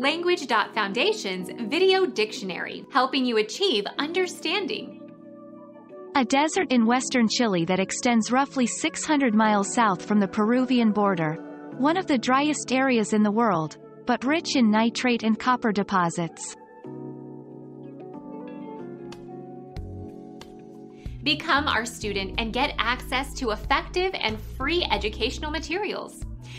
Language.Foundation's Video Dictionary, helping you achieve understanding. A desert in western Chile that extends roughly 600 miles south from the Peruvian border. One of the driest areas in the world, but rich in nitrate and copper deposits. Become our student and get access to effective and free educational materials.